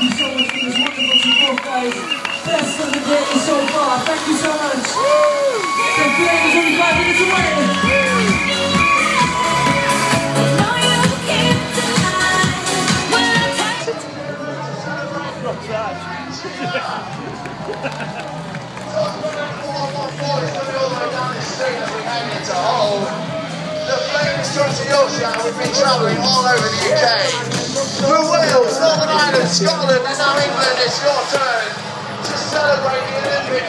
this wonderful support, guys. Best of the day so far. Thank you so much. The plane is only five minutes away. The Flames Consortium, we've been travelling all over the UK. Through Wales, Northern Ireland, Scotland, and now England, it's your turn to celebrate the Olympic